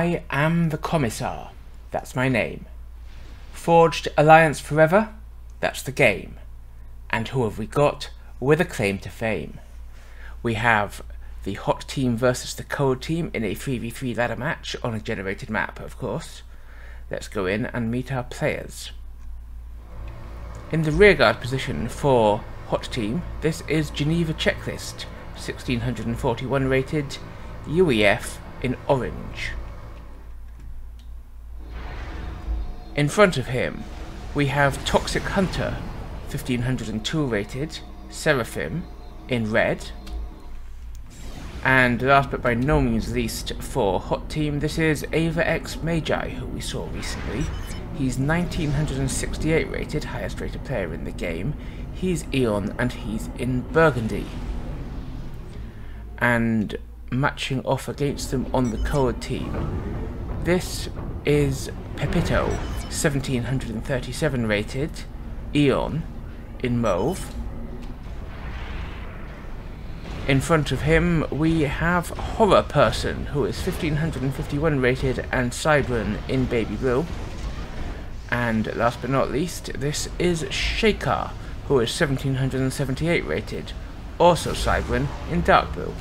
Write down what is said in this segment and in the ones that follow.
I am the Commissar. That's my name. Forged Alliance Forever? That's the game. And who have we got with a claim to fame? We have the Hot Team versus the Cold Team in a 3v3 ladder match on a generated map, of course. Let's go in and meet our players. In the rearguard position for Hot Team, this is Geneva Checklist, 1641 rated, UEF in orange. In front of him, we have Toxic Hunter, 1502 rated, Seraphim, in red. And last but by no means least for Hot Team, this is Ava X Magi, who we saw recently. He's 1968 rated, highest rated player in the game. He's Aeon and he's in Burgundy. And matching off against them on the Cold team, this is Pepitto, 1737 rated, Aeon, in mauve. In front of him, we have Horror Person, who is 1551 rated, and Cybran in baby blue. And last but not least, this is Sheikah, who is 1778 rated, also Cybran in dark blue.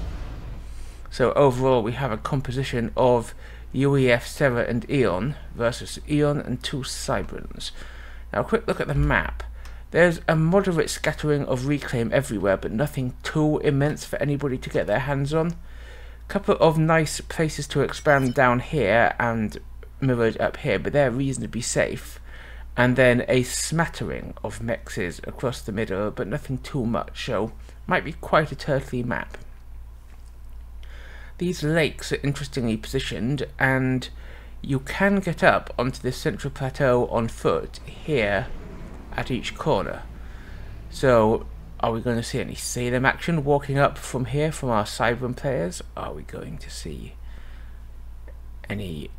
So overall, we have a composition of UEF, Sera and Aeon versus Aeon and two Cybrans. Now a quick look at the map. There's a moderate scattering of reclaim everywhere, but nothing too immense for anybody to get their hands on. Couple of nice places to expand down here and mirrored up here, but they're reasonably safe. And then a smattering of mexes across the middle, but nothing too much, so might be quite a turtly map. These lakes are interestingly positioned, and you can get up onto this central plateau on foot here at each corner. So, are we going to see any Salem action walking up from here from our Cybran players? Are we going to see any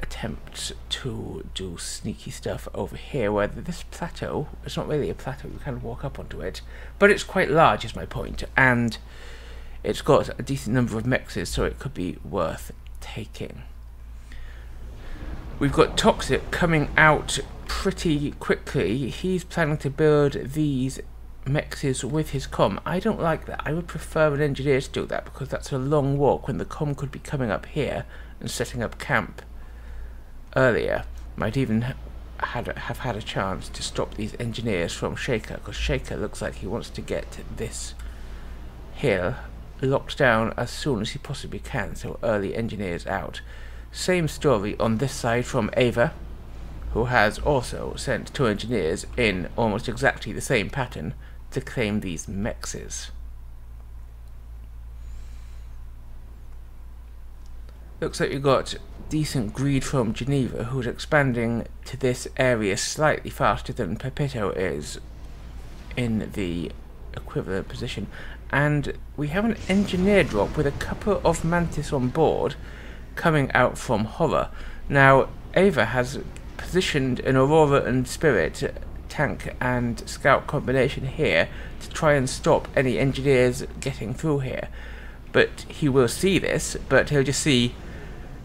attempts to do sneaky stuff over here where this plateau, it's not really a plateau, you can walk up onto it, but it's quite large is my point, and it's got a decent number of mexes so it could be worth taking. We've got Toxic coming out pretty quickly. He's planning to build these mexes with his com. I don't like that. I would prefer an engineer to do that because that's a long walk when the com could be coming up here and setting up camp earlier. Might even had have had a chance to stop these engineers from Sheikah because Sheikah looks like he wants to get this hill locked down as soon as he possibly can so early engineers out. Same story on this side from Ava who has also sent two engineers in almost exactly the same pattern to claim these mexes. Looks like we've got decent greed from Geneva, who's expanding to this area slightly faster than Pepitto is in the equivalent position. And we have an engineer drop with a couple of Mantis on board coming out from Horror. Now, Ava has positioned an Aurora and Spirit tank and scout combination here to try and stop any engineers getting through here. But he will see this, but he'll just see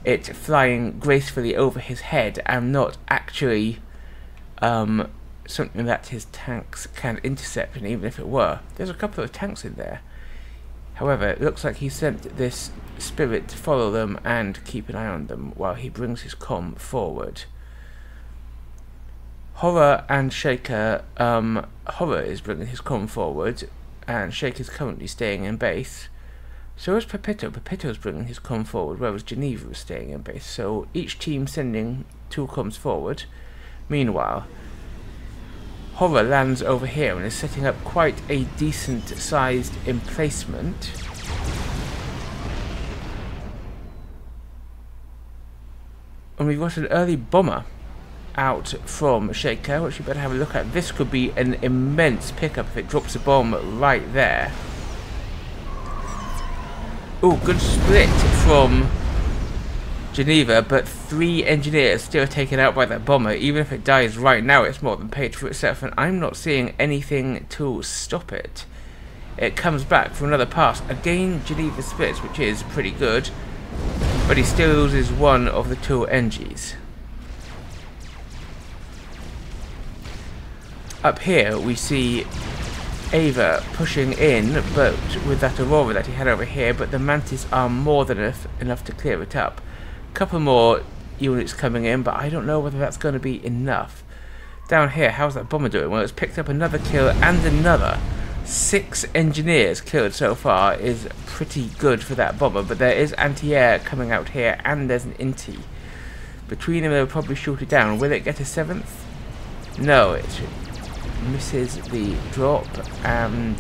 it flying gracefully over his head and not actually um, something that his tanks can intercept, and even if it were, there's a couple of tanks in there. However, it looks like he sent this spirit to follow them and keep an eye on them while he brings his com forward. Horror and Sheikah, um, Horror is bringing his com forward, and Sheikah is currently staying in base. So is Pepitto. Pepitto is bringing his com forward, whereas Geneva is staying in base. So each team sending two coms forward. Meanwhile, Horror lands over here and is setting up quite a decent sized emplacement. And we've got an early bomber out from Sheikah, which you better have a look at. This could be an immense pickup if it drops a bomb right there. Oh, good split from Geneva, but three engineers still taken out by that bomber. Even if it dies right now, it's more than paid for itself, and I'm not seeing anything to stop it. It comes back for another pass. Again, Geneva splits, which is pretty good. but he still loses one of the two NGs. Up here we see Ava pushing in, but with that Aurora that he had over here, but the Mantis are more than enough, enough to clear it up. Couple more units coming in, but I don't know whether that's going to be enough. Down here, how's that bomber doing? Well, it's picked up another kill and another. Six engineers killed so far is pretty good for that bomber, but there is anti-air coming out here, and there's an inti. Between them, they'll probably shoot it down. Will it get a seventh? No, it misses the drop and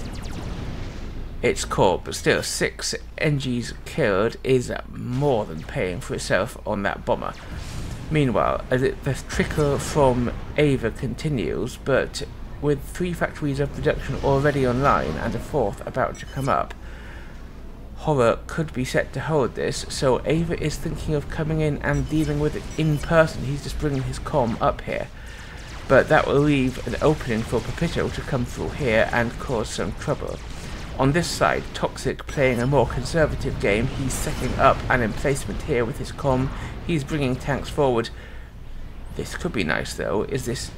it's caught, but still, six NGs killed is more than paying for itself on that bomber. Meanwhile, uh, the trickle from Ava continues, but with three factories of production already online and a fourth about to come up, Horror could be set to hold this, so Ava is thinking of coming in and dealing with it in person. He's just bringing his com up here but that will leave an opening for Pepitto to come through here and cause some trouble. On this side, Toxic playing a more conservative game, he's setting up an emplacement here with his com, he's bringing tanks forward. This could be nice though, is this,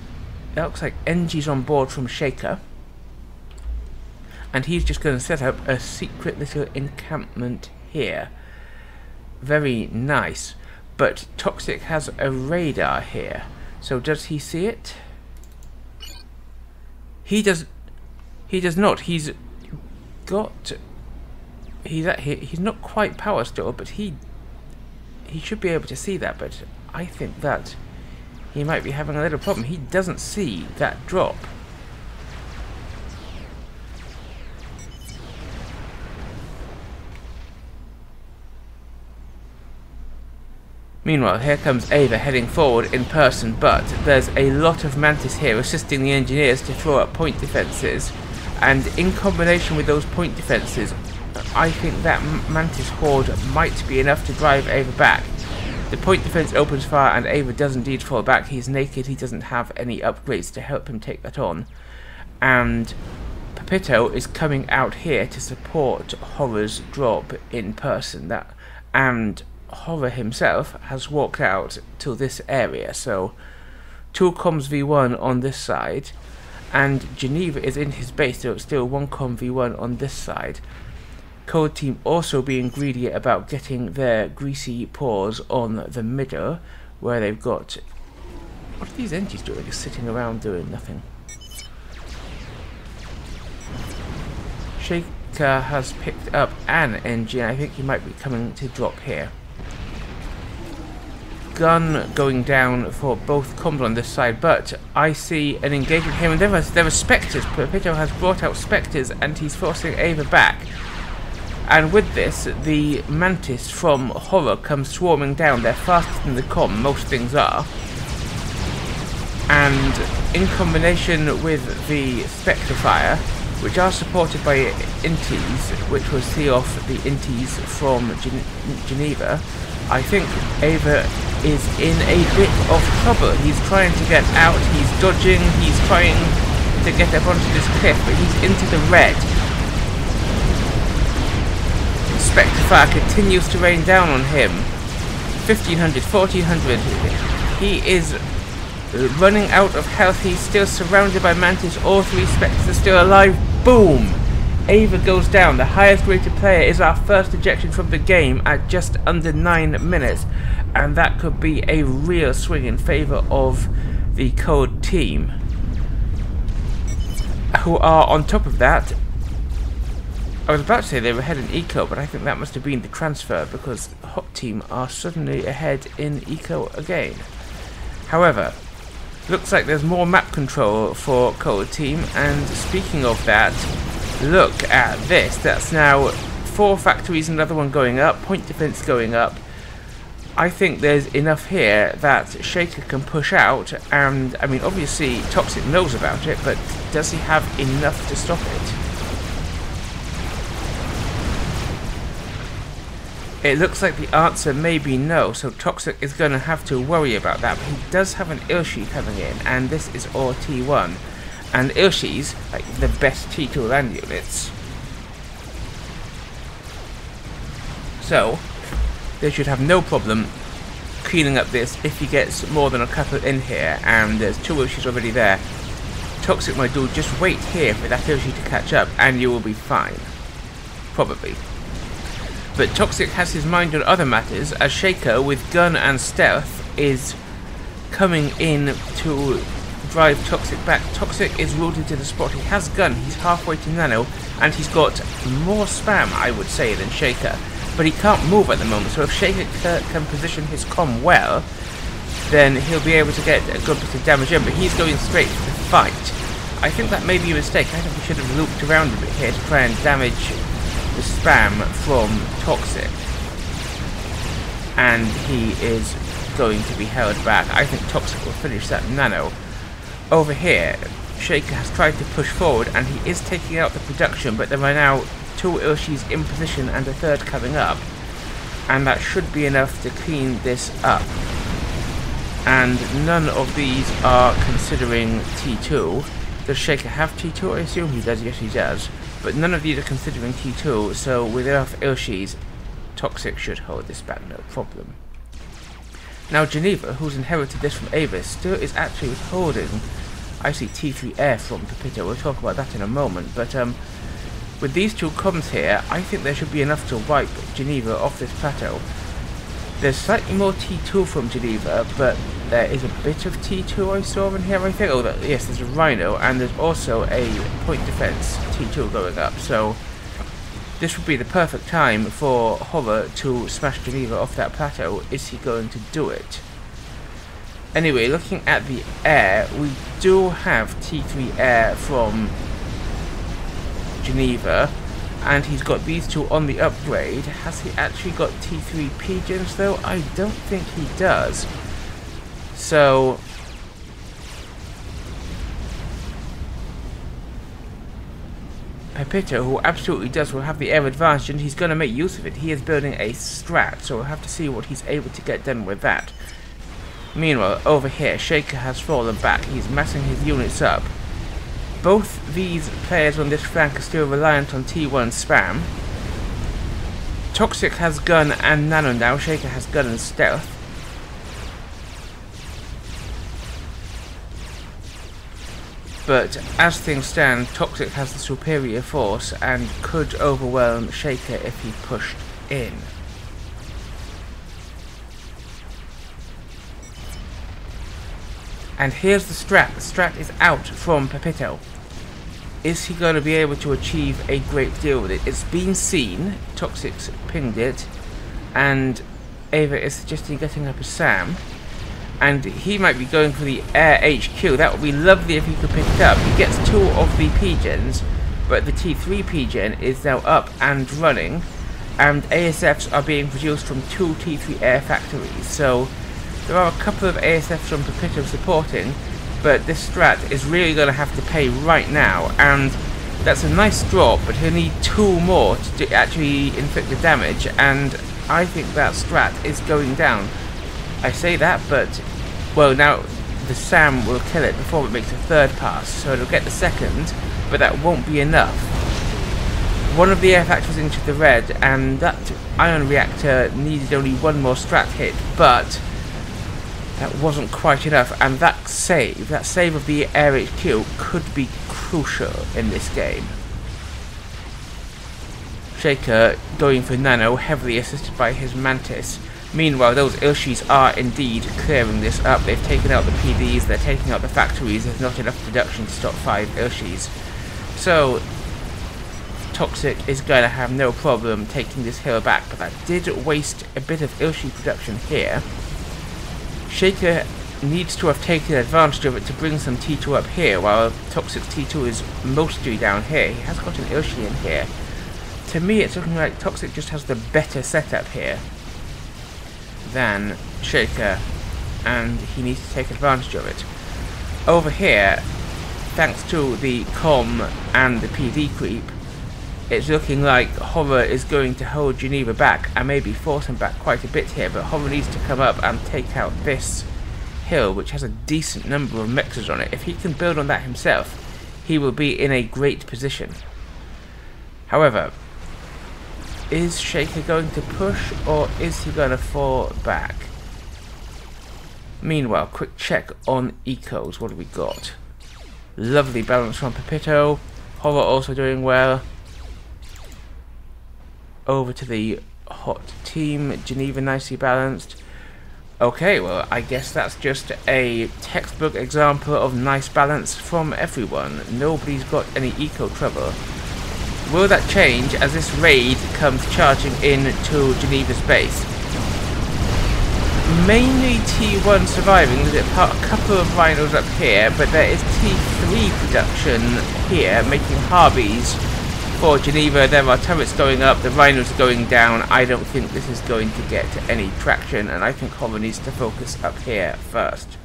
it looks like NG's on board from Sheikah, and he's just going to set up a secret little encampment here. Very nice, but Toxic has a radar here. So does he see it? He does. He does not. He's got. He's at, he, he's not quite power still, but he he should be able to see that. But I think that he might be having a little problem. He doesn't see that drop. Meanwhile, here comes Ava heading forward in person, but there's a lot of Mantis here assisting the engineers to throw up point defences, and in combination with those point defences, I think that Mantis horde might be enough to drive Ava back. The point defense opens fire and Ava does indeed fall back. He's naked, he doesn't have any upgrades to help him take that on. And Pepitto is coming out here to support Horror's drop in person. That and Horror himself has walked out to this area, so two comms v1 on this side, and Geneva is in his base, so it's still one com v1 on this side. Cold Team also being greedy about getting their greasy paws on the middle, where they've got... What are these engines doing? Just sitting around doing nothing. Sheikah has picked up an engine. I think he might be coming to drop here gun going down for both comms on this side, but I see an engagement here, and there are, there are spectres. Pepitto has brought out spectres, and he's forcing Ava back. And with this, the Mantis from Horror comes swarming down. They're faster than the com, most things are. And in combination with the Spectre Fire, which are supported by Intis, which will see off the Intis from Gen Geneva, I think Ava is in a bit of trouble. He's trying to get out, he's dodging, he's trying to get up onto this cliff, but he's into the red. Spectre Fire continues to rain down on him. 1500, 1400. He is running out of health. He's still surrounded by Mantis. All three Spectres are still alive. Boom! Ava goes down. The highest rated player is our first ejection from the game at just under 9 minutes. And that could be a real swing in favour of the cold team. Who are on top of that. I was about to say they were ahead in eco, but I think that must have been the transfer because Hot Team are suddenly ahead in eco again. However, looks like there's more map control for Cold Team, and speaking of that, look at this. That's now four factories, another one going up, point defense going up. I think there's enough here that Sheikah can push out, and, I mean, obviously Toxic knows about it, but does he have enough to stop it? It looks like the answer may be no, so Toxic is going to have to worry about that, but he does have an Ilshi coming in, and this is all T1 and Ilshi's like the best T2 land units. So, they should have no problem cleaning up this if he gets more than a couple in here, and there's two Ilshis already there. Toxic, my dude, just wait here for that Ilshi to catch up, and you will be fine. Probably. But Toxic has his mind on other matters, as Sheikah, with gun and stealth, is coming in to drive Toxic back. Toxic is ruled into the spot. He has gun, he's halfway to Nano, and he's got more spam, I would say, than Sheikah. But he can't move at the moment, so if Sheikah can position his com well, then he'll be able to get a good bit of damage in, but he's going straight for the fight. I think that may be a mistake. I think we should have looped around a bit here to try and damage the spam from Toxic. And he is going to be held back. I think Toxic will finish that nano. Over here, Sheikah has tried to push forward and he is taking out the production, but there are now two Ilshis in position and a third coming up. And that should be enough to clean this up. And none of these are considering T2. Does Sheikah have T2? I assume he does, yes he does. But none of these are considering T2, so with enough Ilshis, Toxic should hold this back no problem. Now Geneva, who's inherited this from Avis, still is actually withholding I see T3 air from Pepitto. We'll talk about that in a moment. But um, with these two comms here, I think there should be enough to wipe Geneva off this plateau. There's slightly more T2 from Geneva, but there is a bit of T2 I saw in here, I think. Oh, yes, there's a Rhino, and there's also a point defense T2 going up. So this would be the perfect time for Horror to smash Geneva off that plateau. Is he going to do it? Anyway, looking at the air, we do have T3 air from Geneva, and he's got these two on the upgrade. Has he actually got T3 pigeons though? I don't think he does. So... Pepitto, who absolutely does, will have the air advantage and he's going to make use of it. He is building a strat, so we'll have to see what he's able to get done with that. Meanwhile, over here, Sheikah has fallen back. He's messing his units up. Both these players on this flank are still reliant on T1 spam. Toxic has gun and nano now. Sheikah has gun and stealth. But as things stand, Toxic has the superior force and could overwhelm Sheikah if he pushed in. And here's the strat. The strat is out from Pepitto. Is he going to be able to achieve a great deal with it? It's been seen. Toxic's pinged it. And Ava is suggesting getting up a Sam. And he might be going for the Air HQ. That would be lovely if he could pick it up. He gets two of the P-Gens. But the T3 P-Gen is now up and running. And ASFs are being produced from two T3 air factories. So there are a couple of ASFs from Pepitto supporting, but this strat is really going to have to pay right now, and that's a nice drop, but he'll need two more to actually inflict the damage, and I think that strat is going down. I say that, but, well, now the SAM will kill it before it makes a third pass, so it'll get the second, but that won't be enough. One of the air factors into the red, and that ion reactor needed only one more strat hit, but that wasn't quite enough, and that save, that save of the air HQ could be crucial in this game. Sheikah going for Nano, heavily assisted by his Mantis. Meanwhile, those Ilshis are indeed clearing this up. They've taken out the PDs, they're taking out the factories, there's not enough production to stop five Ilshis. So, Toxic is going to have no problem taking this hill back, but that did waste a bit of Ilshi production here. Sheikah needs to have taken advantage of it to bring some T2 up here, while Toxic T2 is mostly down here. He has got an Ilshi in here. To me, it's looking like Toxic just has the better setup here than Sheikah, and he needs to take advantage of it. Over here, thanks to the com and the PD creep, it's looking like Horror is going to hold Geneva back and maybe force him back quite a bit here, but Horror needs to come up and take out this hill, which has a decent number of mexes on it. If he can build on that himself, he will be in a great position. However, Is Sheikah going to push or is he going to fall back? Meanwhile, quick check on ecos. What have we got? Lovely balance from Pepitto. Horror also doing well. Over to the hot team. Geneva nicely balanced. Okay, well, I guess that's just a textbook example of nice balance from everyone. Nobody's got any eco trouble. Will that change as this raid comes charging in to Geneva's base? Mainly T1 surviving, there's a couple of rhinos up here, but there is T3 production here, making Harbies for Geneva. There are turrets going up, the rhinos are going down. I don't think this is going to get any traction, and I think Horror needs to focus up here first.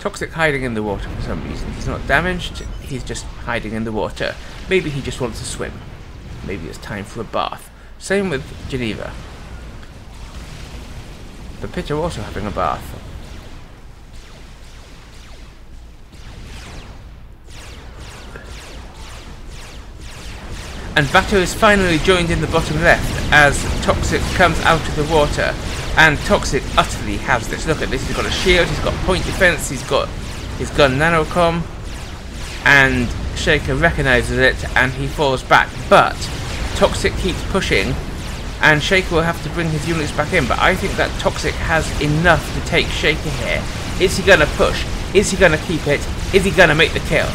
Toxic hiding in the water for some reason. He's not damaged, he's just hiding in the water. Maybe he just wants to swim. Maybe it's time for a bath. Same with Geneva. The pitcher also having a bath. And Vato is finally joined in the bottom left as Toxic comes out of the water. And Toxic utterly has this. Look at this, he's got a shield, he's got point defense, he's got his gun nanocom. And Sheikah recognizes it and he falls back. But Toxic keeps pushing and Sheikah will have to bring his units back in. But I think that Toxic has enough to take Sheikah here. Is he going to push? Is he going to keep it? Is he going to make the kill?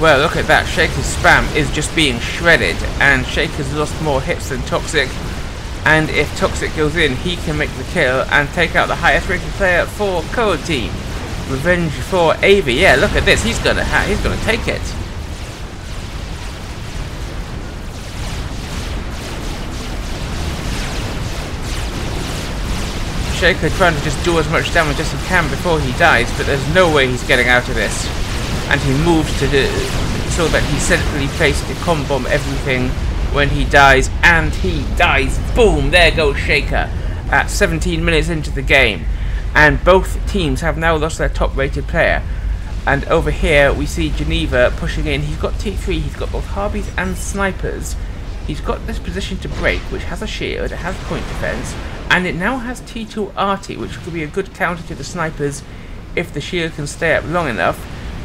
Well, look at that. Sheikah's spam is just being shredded, and Sheikah's lost more hits than Toxic. And if Toxic goes in, he can make the kill and take out the highest rated player for Cold Team. Revenge for Avi. Yeah, look at this. He's gonna he's gonna take it. Sheikah trying to just do as much damage as he can before he dies, but there's no way he's getting out of this and he moves to the so that he centrally placed to com bomb everything when he dies and he dies. Boom there goes Sheikah. At 17 minutes into the game and both teams have now lost their top rated player. And over here we see Geneva pushing in. He's got T3 he's got both Harbies and snipers. He's got this position to break which has a shield it has point defense and it now has T2 arty which could be a good counter to the snipers if the shield can stay up long enough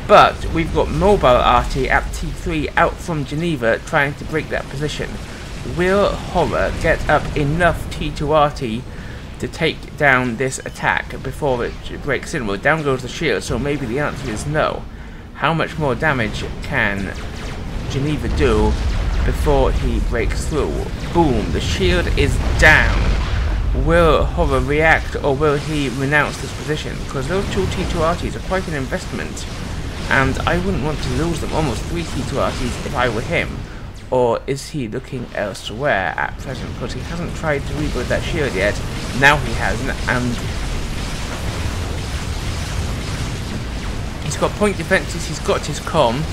but we've got Mobile arty at T3 out from Geneva trying to break that position. Will Horror get up enough T2 arty to take down this attack before it breaks in? Well, down goes the shield, so maybe the answer is no. How much more damage can Geneva do before he breaks through? Boom, the shield is down. Will Horror react or will he renounce this position? Because those two T2RTs are quite an investment and I wouldn't want to lose them almost three T2RTs if I were him. Or is he looking elsewhere at present? Because he hasn't tried to rebuild that shield yet. Now he has, and he's got point defenses, he's got his com,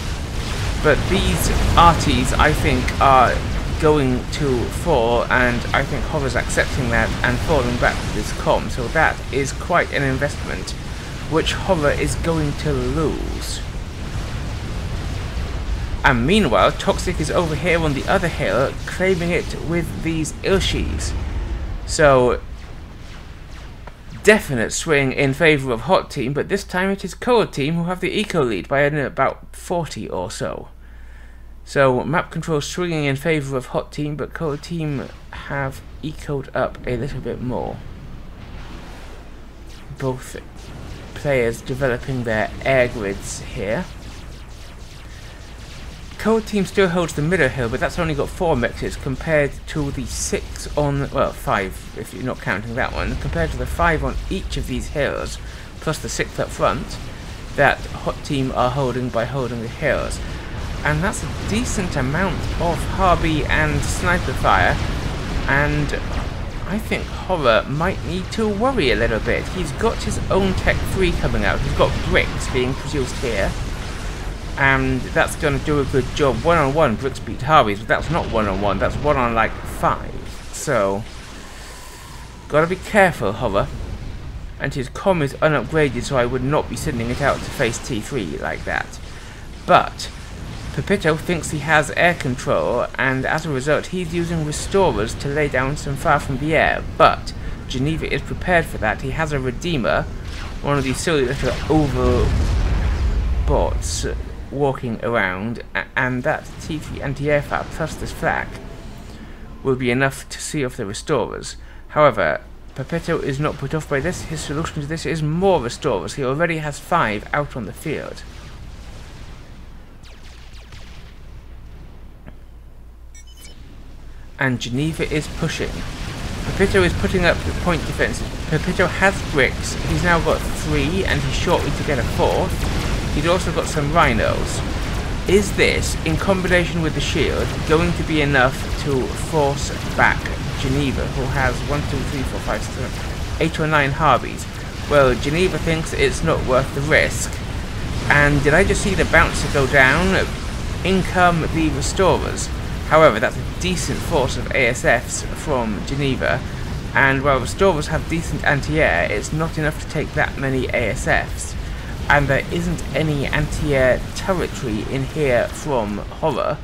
but these arties, I think, are going to fall, and I think Horror's accepting that and falling back with his com, so that is quite an investment which Horror is going to lose. And meanwhile, Toxic is over here on the other hill, claiming it with these Ilshis. So, definite swing in favour of Hot Team, but this time it is Cold Team who have the eco lead by about 40 or so. So, map control swinging in favour of Hot Team, but Cold Team have ecoed up a little bit more. Both players developing their air grids here. Cold Team still holds the middle hill, but that's only got four mexes compared to the six on, well, five if you're not counting that one, compared to the five on each of these hills, plus the six up front, that Hot Team are holding by holding the hills. And that's a decent amount of Harby and Sniper Fire, and I think Horror might need to worry a little bit. He's got his own Tech 3 coming out. He's got bricks being produced here. And that's going to do a good job. One-on-one, -on -one, bricks beat Harbies, but that's not one-on-one. -on -one, that's one on, like, five. So, gotta be careful, Horror. and his com is unupgraded so I would not be sending it out to face T3 like that. But Pepitto thinks he has air control and as a result he's using restorers to lay down some fire from the air but Geneva is prepared for that. He has a Redeemer, one of these silly little oval bots walking around and that T3 anti-air plus this flak will be enough to see off the restorers. However, Pepitto is not put off by this. His solution to this is more restorers. He already has five out on the field. And Geneva is pushing. Pepitto is putting up the point defences. Pepitto has bricks. He's now got three, and he's shortly to get a fourth. He's also got some rhinos. Is this, in combination with the shield, going to be enough to force back Geneva, who has 1, 2, 3, 4, 5, 6, 7, 8 or 9 Harbies? Well, Geneva thinks it's not worth the risk. And did I just see the bouncer go down? In come the restorers. However, that's a decent force of ASFs from Geneva, and while the restorers have decent anti-air, it's not enough to take that many ASFs and there isn't any anti-air territory in here from Horror,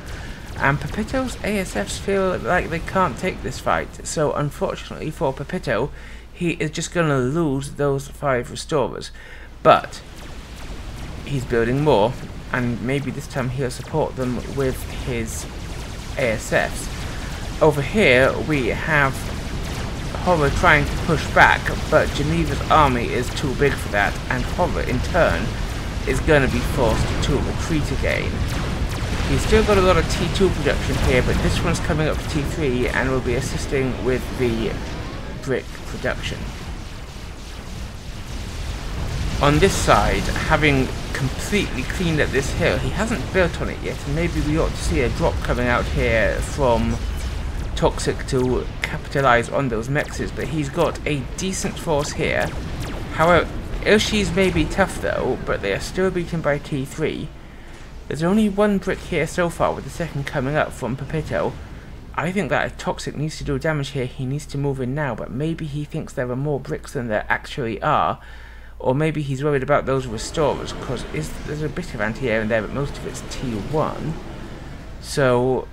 and Pepitto's ASFs feel like they can't take this fight, so unfortunately for Pepitto, he is just going to lose those five restorers. But, he's building more, and maybe this time he'll support them with his ASFs. Over here, we have Horror trying to push back, but Geneva's army is too big for that, and Horror, in turn, is going to be forced to retreat again. He's still got a lot of T2 production here, but this one's coming up to T3 and will be assisting with the brick production. On this side, having completely cleaned up this hill, he hasn't built on it yet, and maybe we ought to see a drop coming out here from Toxic to capitalize on those mexes, but he's got a decent force here. However, Ilshi's may be tough though, but they are still beaten by T3. There's only one brick here so far, with the second coming up from Pepitto. I think that if Toxic needs to do damage here, he needs to move in now, but maybe he thinks there are more bricks than there actually are. Or maybe he's worried about those restorers, because there's a bit of anti-air in there, but most of it's T1. So,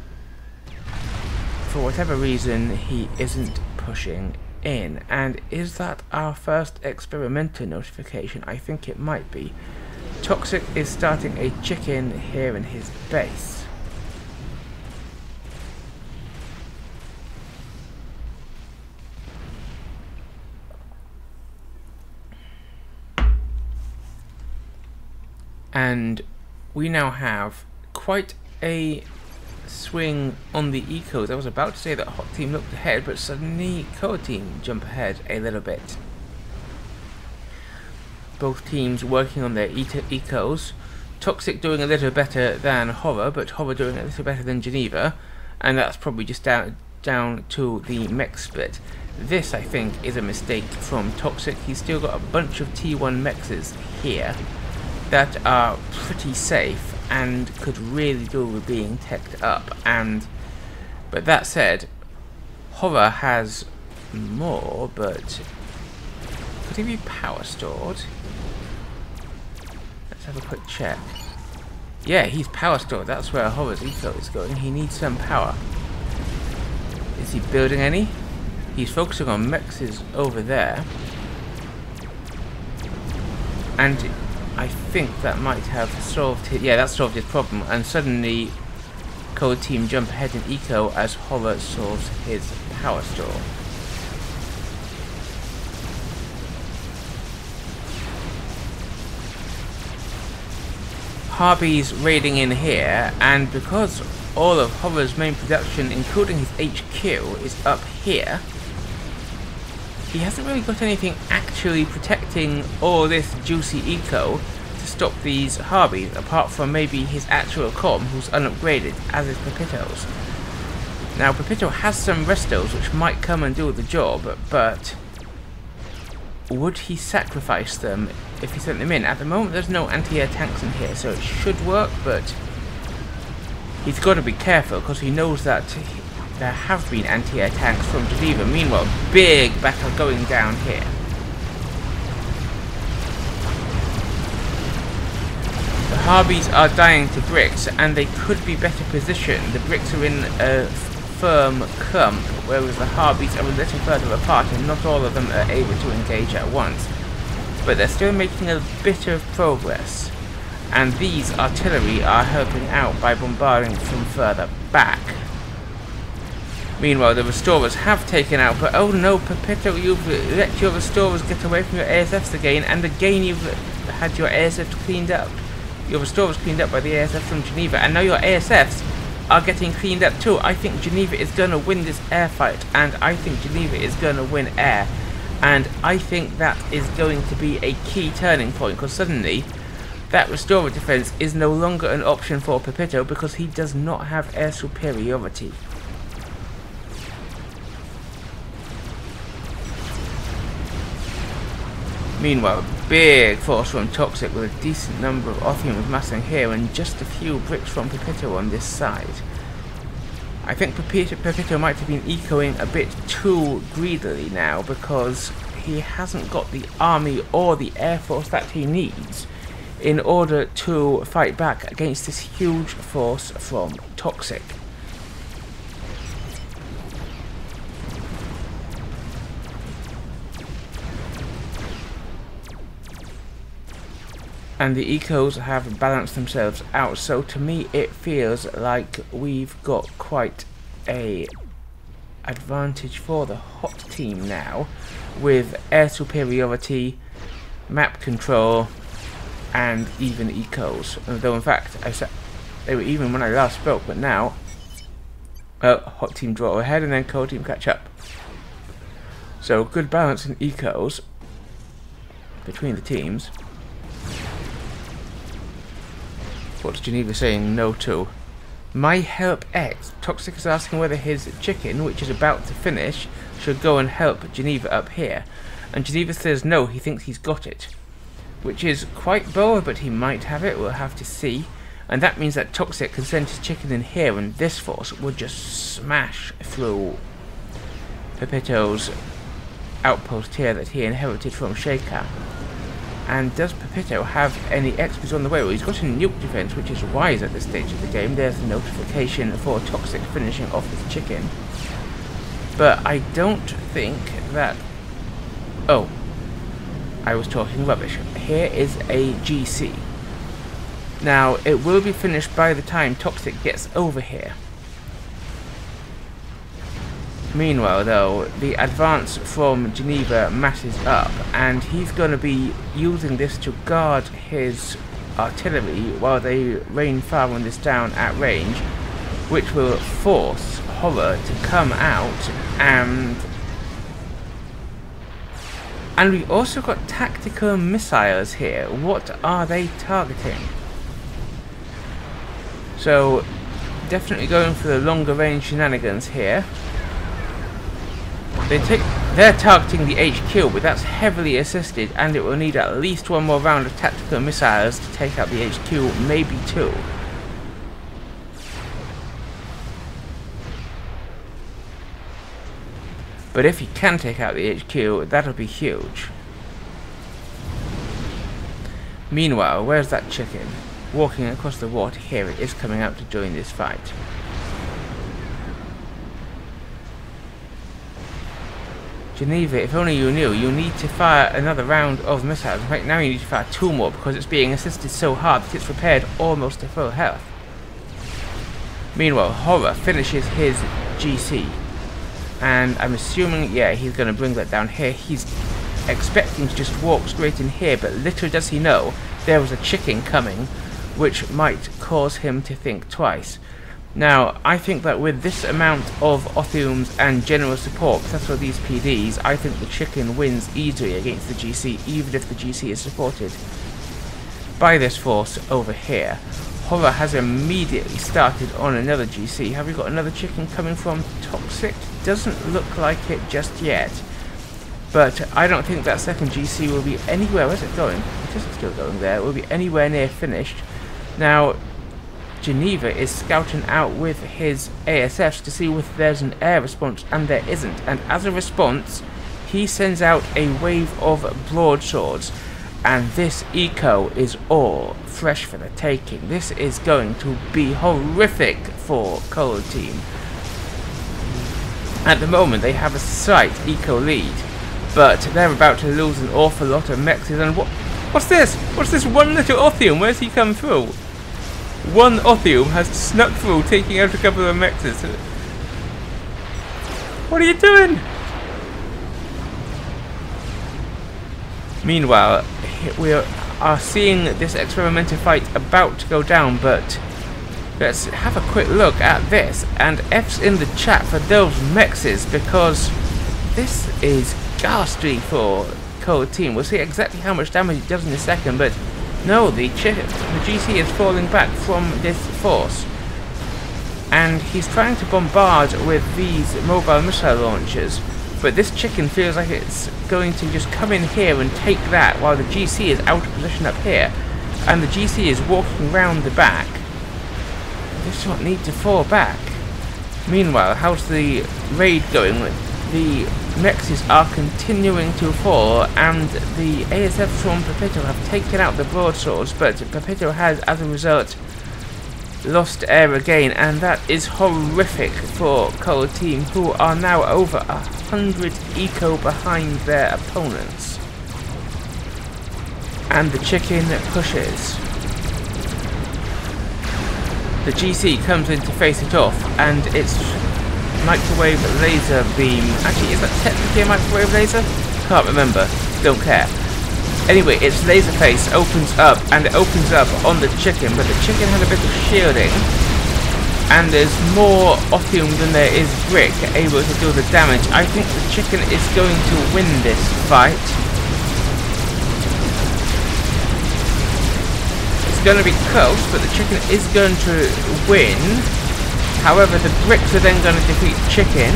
for whatever reason, he isn't pushing in. And is that our first experimenter notification? I think it might be. Toxic is starting a chicken here in his base. And we now have quite a swing on the ecos. I was about to say that Hot Team looked ahead, but suddenly Cold Team jump ahead a little bit. Both teams working on their ecos. Toxic doing a little better than Horror, but Horror doing a little better than Geneva, and that's probably just down down to the mex split. This, I think, is a mistake from Toxic. He's still got a bunch of T1 mexes here that are pretty safe and could really do with being teched up. And but that said, horror has more, but could he be power stored? Let's have a quick check. Yeah, he's power stored. That's where horror's eco is going. He needs some power. Is he building any? He's focusing on mexes over there. And I think that might have solved his, yeah, that solved his problem. And suddenly, Cold Team jump ahead in Eco as Horror solves his power store. Harbies raiding in here, and because all of Horror's main production, including his HQ, is up here, he hasn't really got anything actually protecting all this juicy eco to stop these Harbies, apart from maybe his actual com, who's unupgraded, as is Pepitto's. Now, Pepitto has some restos which might come and do the job, but would he sacrifice them if he sent them in? At the moment, there's no anti-air tanks in here, so it should work, but he's got to be careful because he knows that there have been anti-air tanks from Geneva. Meanwhile, big battle going down here. The Harbies are dying to bricks, and they could be better positioned. The bricks are in a firm clump, whereas the Harbies are a little further apart, and not all of them are able to engage at once. But they're still making a bit of progress. And these artillery are helping out by bombarding from further back. Meanwhile, the restorers have taken out, but oh no, Pepitto, you've let your restorers get away from your ASFs again, and again you've had your ASFs cleaned up. Your restorers cleaned up by the ASFs from Geneva, and now your ASFs are getting cleaned up too. I think Geneva is going to win this air fight, and I think Geneva is going to win air. And I think that is going to be a key turning point, because suddenly that restorer defense is no longer an option for Pepitto because he does not have air superiority. Meanwhile, big force from Toxic with a decent number of Othuums massing here and just a few bricks from Pepitto on this side. I think Pepitto, might have been ecoing a bit too greedily now because he hasn't got the army or the air force that he needs in order to fight back against this huge force from Toxic. And the ecos have balanced themselves out so to me it feels like we've got quite a advantage for the hot team now with air superiority map control and even ecos. Though in fact I said they were even when I last spoke but now uh, hot team draw ahead and then cold team catch up. So good balance in ecos between the teams Geneva saying no to? My help X. Toxic is asking whether his chicken, which is about to finish, should go and help Geneva up here. And Geneva says no, he thinks he's got it. Which is quite bold, but he might have it, we'll have to see. And that means that Toxic can send his chicken in here, and this force would just smash through Pepitto's outpost here that he inherited from Sheikah. And does Pepitto have any XPs on the way? Well, he's got a nuke defense, which is wise at this stage of the game. There's the notification for Toxic finishing off his chicken. But I don't think that... Oh. I was talking rubbish. Here is a GC. Now, it will be finished by the time Toxic gets over here. Meanwhile, though, the advance from Geneva masses up, and he's going to be using this to guard his artillery while they rain fire on this down at range, which will force Horror to come out and... And we also got tactical missiles here. What are they targeting? So, definitely going for the longer range shenanigans here. They take, they're targeting the HQ, but that's heavily assisted, and it will need at least one more round of tactical missiles to take out the HQ, maybe two. But if he can take out the HQ, that'll be huge. Meanwhile, where's that chicken? Walking across the water here, it is coming out to join this fight. Geneva, if only you knew, you need to fire another round of missiles. Right now you need to fire two more because it's being assisted so hard that it's repaired almost to full health. Meanwhile, Horror finishes his GC. And I'm assuming, yeah, he's going to bring that down here. He's expecting to just walk straight in here, but little does he know there was a chicken coming, which might cause him to think twice. Now, I think that with this amount of Othuums and general support, that's for these PDs, I think the chicken wins easily against the GC, even if the GC is supported by this force over here. Horror has immediately started on another GC. Have we got another chicken coming from Toxic? Doesn't look like it just yet. But I don't think that second GC will be anywhere. Where's it going? It isn't still going there. It will be anywhere near finished. Now, Geneva is scouting out with his ASFs to see if there's an air response, and there isn't. And as a response, he sends out a wave of broadswords. and this eco is all fresh for the taking. This is going to be horrific for Cold Team. At the moment, they have a slight eco lead, but they're about to lose an awful lot of mexes. And what? What's this? What's this one little Othuum? Where's he come through? One Othuum has snuck through, taking out a couple of mexes. What are you doing? Meanwhile, we are seeing this experimental fight about to go down, but let's have a quick look at this. And F's in the chat for those mexes, because this is ghastly for Cold Team. We'll see exactly how much damage it does in a second, but no, the, the GC is falling back from this force. And he's trying to bombard with these mobile missile launchers. But this chicken feels like it's going to just come in here and take that while the GC is out of position up here. And the GC is walking round the back. This not need to fall back. Meanwhile, how's the raid going? The Mexes are continuing to fall, and the ASF from Pepitto have taken out the broadswords, but Pepitto has, as a result, lost air again, and that is horrific for Cold Team, who are now over a hundred eco behind their opponents. And the chicken pushes. The GC comes in to face it off, and it's microwave laser beam. Actually, is that technically a microwave laser? Can't remember. Don't care. Anyway, its laser face opens up, and it opens up on the chicken, but the chicken has a bit of shielding, and there's more Othuum than there is Brick able to do the damage. I think the chicken is going to win this fight. It's going to be close, but the chicken is going to win. However, the bricks are then going to defeat chicken.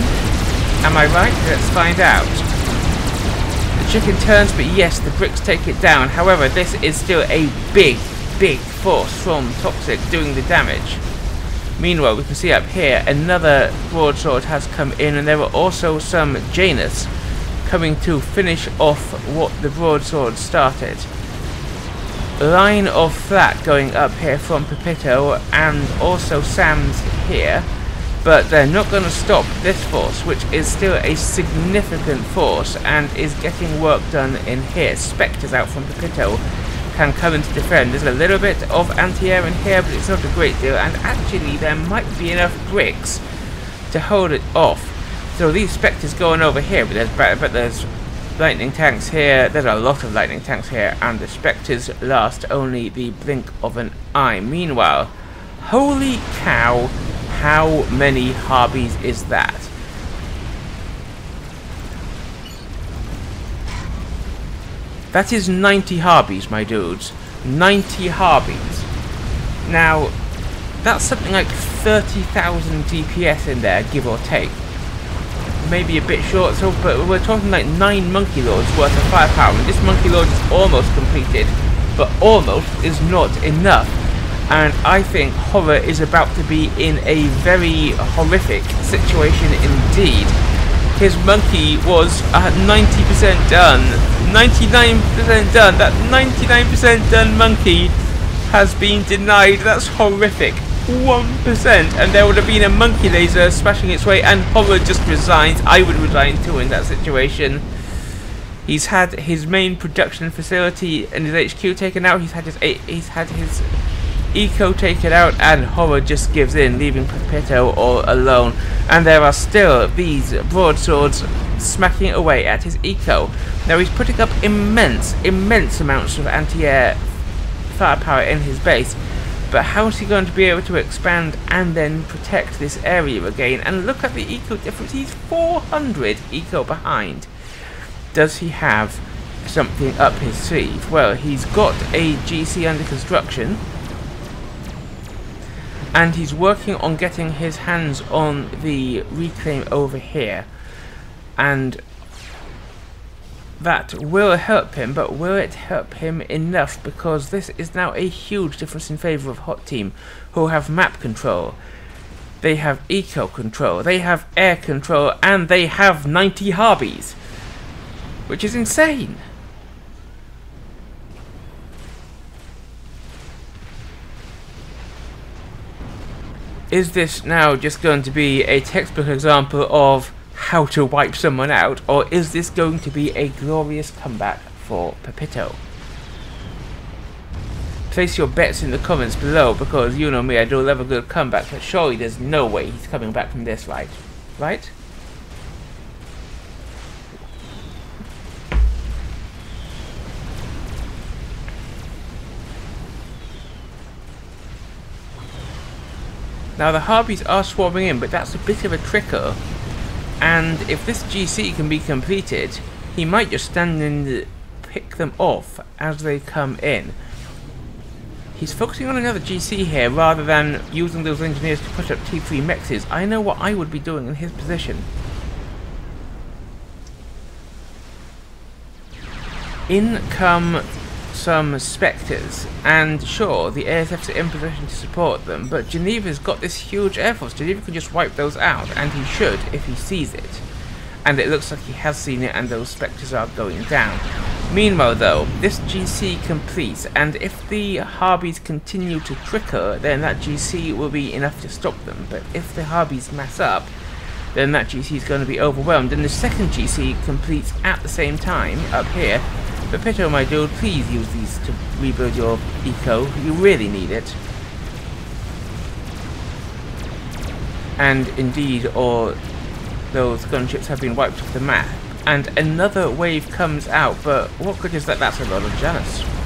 Am I right? Let's find out. The chicken turns, but yes, the bricks take it down. However, this is still a big, big force from Toxic doing the damage. Meanwhile, we can see up here another broadsword has come in, and there are also some Janus coming to finish off what the broadsword started. Line of flak going up here from Pepitto, and also SAMs here, but they're not going to stop this force, which is still a significant force, and is getting work done in here. Spectres out from Pepitto can come in to defend. There's a little bit of anti-air in here, but it's not a great deal. And actually, there might be enough bricks to hold it off. So these Spectres going over here, but there's, but there's lightning tanks here. There's a lot of lightning tanks here, and the Spectres last only the blink of an eye. Meanwhile, holy cow, how many Harbies is that? That is 90 Harbies, my dudes. 90 Harbies. Now, that's something like 30,000 DPS in there, give or take. Maybe a bit short, so but we're talking like 9 Monkey Lords worth of firepower, and this Monkey Lord is almost completed, but almost is not enough. And I think Horror is about to be in a very horrific situation indeed his monkey was uh, at 90% done. 99% done. That 99% done monkey has been denied. That's horrific. 1% and there would have been a monkey laser smashing its way and Horror just resigns. I would resign too in that situation. He's had his main production facility and his HQ taken out. He's had his he's had his Eco taken out and Horror just gives in, leaving Pepitto all alone. And there are still these broadswords smacking away at his Eco. Now he's putting up immense, immense amounts of anti-air firepower in his base. But how is he going to be able to expand and then protect this area again? And look at the eco difference. He's 400 eco behind. Does he have something up his sleeve? Well, he's got a GC under construction and he's working on getting his hands on the reclaim over here and that will help him, but will it help him enough? Because this is now a huge difference in favour of Hot Team, who have map control, they have eco control, they have air control, and they have 90 Harbies, which is insane. Is this now just going to be a textbook example of how to wipe someone out, or is this going to be a glorious comeback for Pepitto? Place your bets in the comments below, because you know me, I do love a good comeback, but surely there's no way he's coming back from this, right? Right? Now the Harbies are swarming in, but that's a bit of a tricker. And if this GC can be completed, he might just stand and pick them off as they come in. He's focusing on another GC here rather than using those engineers to push up T3 mexes. I know what I would be doing in his position. In come some Spectres, and sure, the ASFs are in position to support them, but Geneva's got this huge air force. Geneva can just wipe those out, and he should if he sees it. And it looks like he has seen it, and those Spectres are going down. Meanwhile, though, this GC completes, and if the Harbies continue to tricker, then that GC will be enough to stop them. But if the Harbies mess up, then that GC is going to be overwhelmed. And the second GC completes at the same time, up here, but Pepitto, my dude, please use these to rebuild your eco. You really need it. And indeed, all those gunships have been wiped off the map. And another wave comes out, but what good is that? That's a lot of Janus.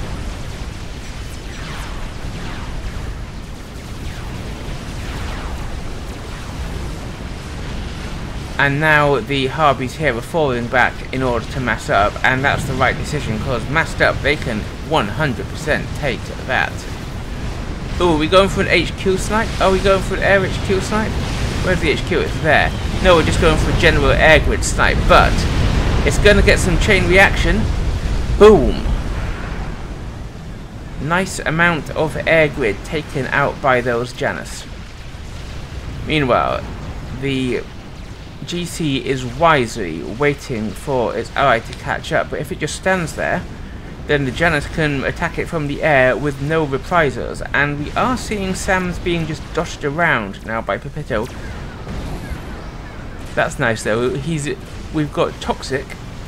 And now the Harbies here are falling back in order to mass up, and that's the right decision, because massed up, they can 100% take that. Oh, are we going for an HQ snipe? Are we going for an air HQ snipe? Where's the HQ? It's there. No, we're just going for a general air grid snipe, but it's going to get some chain reaction. Boom! Nice amount of air grid taken out by those Janus. Meanwhile, the GC is wisely waiting for its ally to catch up, but if it just stands there, then the Janus can attack it from the air with no reprisals, and we are seeing SAMs being just dodged around now by Pepitto. That's nice though, he's we've got Toxic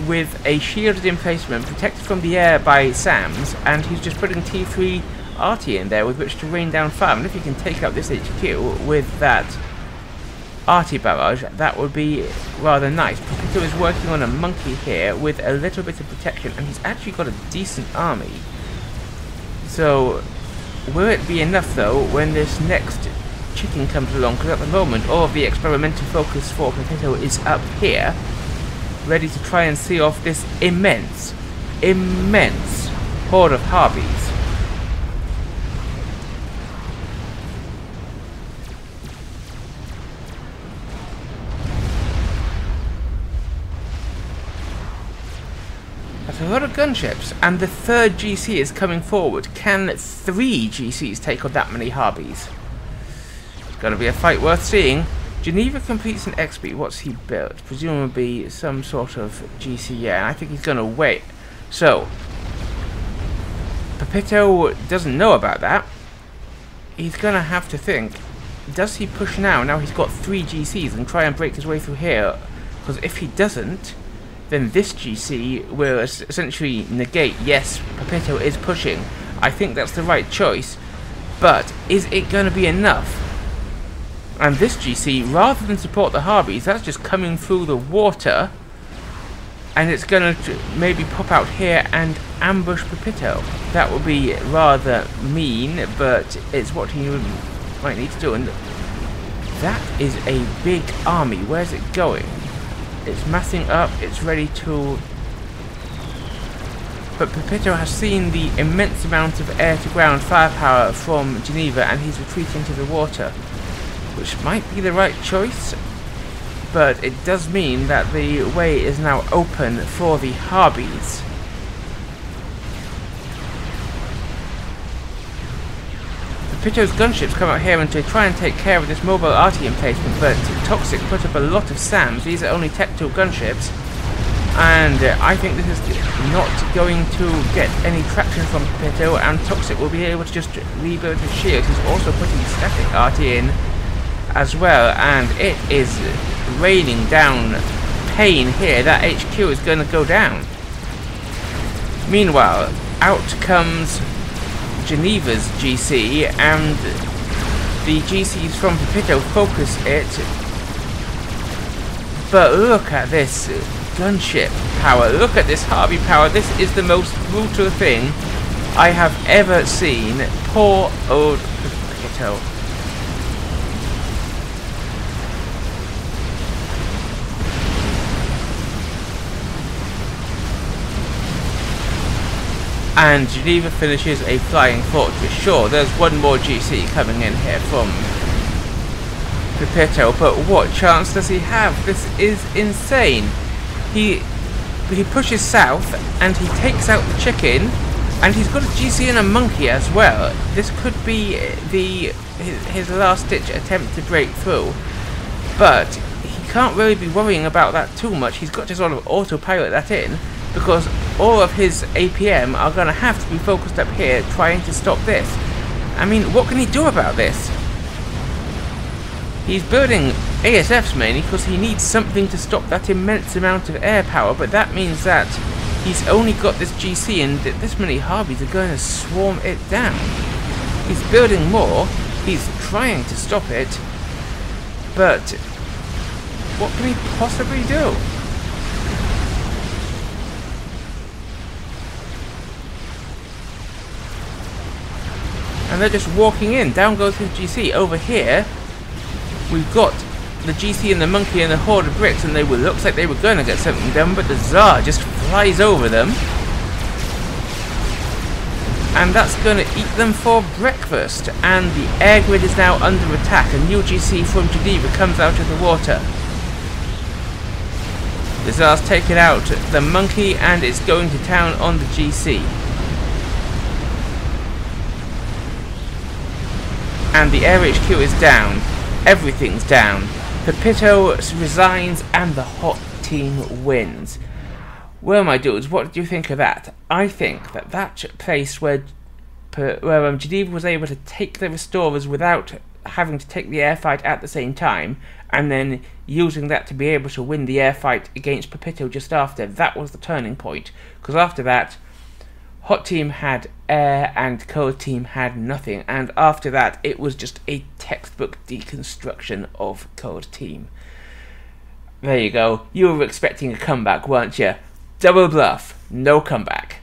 with a shielded emplacement protected from the air by SAMs, and he's just putting T3 Arty in there with which to rain down fire, and if he can take out this HQ with that arty barrage, that would be rather nice. Pepitto is working on a monkey here with a little bit of protection, and he's actually got a decent army. So, will it be enough though when this next chicken comes along? Because at the moment, all of the experimental focus for Pepitto is up here, ready to try and see off this immense, immense horde of Harbies. a lot of gunships, and the third GC is coming forward. Can three GCs take on that many Harbies? It's going to be a fight worth seeing. Geneva completes an XP. What's he built? Presumably some sort of GC, yeah, and I think he's going to wait. So, Pepitto doesn't know about that. He's going to have to think, does he push now? Now he's got three GCs and try and break his way through here. Because if he doesn't, then this GC will essentially negate, yes, Pepitto is pushing. I think that's the right choice, but is it going to be enough? And this GC, rather than support the Harbies, that's just coming through the water, and it's going to maybe pop out here and ambush Pepitto. That would be rather mean, but it's what he might need to do. And that is a big army. Where's it going? It's massing up, it's ready to... But Pepitto has seen the immense amount of air-to-ground firepower from Geneva and he's retreating to the water. Which might be the right choice, but it does mean that the way is now open for the Harbies. Pepitto's gunships come out here and to try and take care of this mobile arty emplacement, but Toxic put up a lot of SAMs. These are only Tech 2 gunships. And uh, I think this is not going to get any traction from Pepitto, and Toxic will be able to just rebuild his shield. He's also putting static arty in as well, and it is raining down pain here. That HQ is going to go down. Meanwhile, out comes Geneva's GC, and the GCs from Pepitto focus it. But look at this gunship power. Look at this Harbie power. This is the most brutal thing I have ever seen. Poor old Pepitto. And Geneva finishes a flying fortress. Sure, there's one more GC coming in here from Pepitto, but what chance does he have? This is insane. He he pushes south and he takes out the chicken and he's got a GC and a monkey as well. This could be the his, his last ditch attempt to break through. But he can't really be worrying about that too much. He's got to sort of autopilot that in because all of his APM are going to have to be focused up here trying to stop this. I mean, what can he do about this? He's building ASFs mainly because he needs something to stop that immense amount of air power, but that means that he's only got this GC and this many Harbies are going to swarm it down. He's building more, he's trying to stop it, but what can he possibly do? And they're just walking in. Down goes his GC. Over here, we've got the GC and the monkey and the horde of bricks, and they were looks like they were going to get something done, but the Tsar just flies over them. And that's going to eat them for breakfast. And the air grid is now under attack. A new GC from Geneva comes out of the water. The Tsar's taken out the monkey and it's going to town on the GC. And the Air HQ is down. Everything's down. Pepitto resigns and the hot team wins. Well, my dudes, what do you think of that? I think that that place where where um, Geneva was able to take the restorers without having to take the air fight at the same time, and then using that to be able to win the air fight against Pepitto just after, that was the turning point. Because after that, Hot Team had air and Cold Team had nothing, and after that it was just a textbook deconstruction of Cold Team. There you go. You were expecting a comeback, weren't you? Double bluff, no comeback.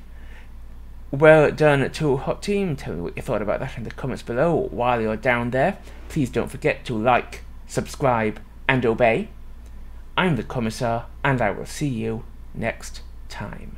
Well done to Hot Team. Tell me what you thought about that in the comments below while you're down there. Please don't forget to like, subscribe, and obey. I'm the Commissar, and I will see you next time.